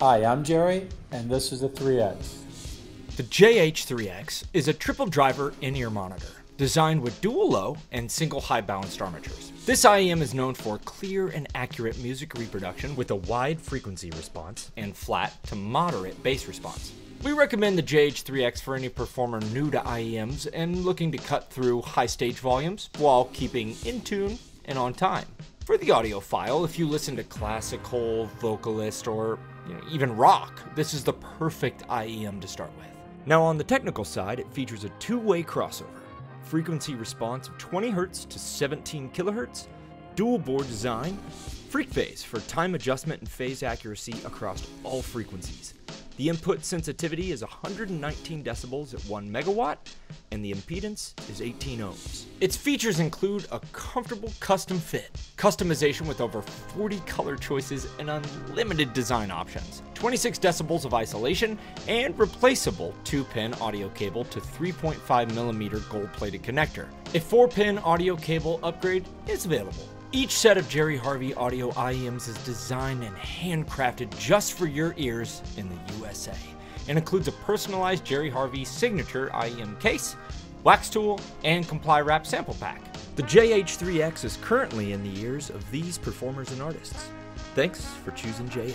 Hi, I'm Jerry, and this is the 3X. The JH3X is a triple driver in-ear monitor designed with dual low and single high balanced armatures. This IEM is known for clear and accurate music reproduction with a wide frequency response and flat to moderate bass response. We recommend the JH3X for any performer new to IEMs and looking to cut through high stage volumes while keeping in tune and on time. For the audiophile, if you listen to classical, vocalist, or you know, even rock, this is the perfect IEM to start with. Now, on the technical side, it features a two way crossover, frequency response of 20 Hz to 17 kHz, dual bore design, FreqPhase for time adjustment and phase accuracy across all frequencies, the input sensitivity is 119 decibels at 1 megawatt, and the impedance is 18 ohms. Its features include a comfortable custom fit, customization with over 40 color choices and unlimited design options, 26 decibels of isolation, and replaceable 2-pin audio cable to 3.5 millimeter gold-plated connector. A 4-pin audio cable upgrade is available. Each set of Jerry Harvey audio IEMs is designed and handcrafted just for your ears in the USA and includes a personalized Jerry Harvey signature IEM case, wax tool, and Comply Wrap sample pack. The JH3X is currently in the ears of these performers and artists. Thanks for choosing JH.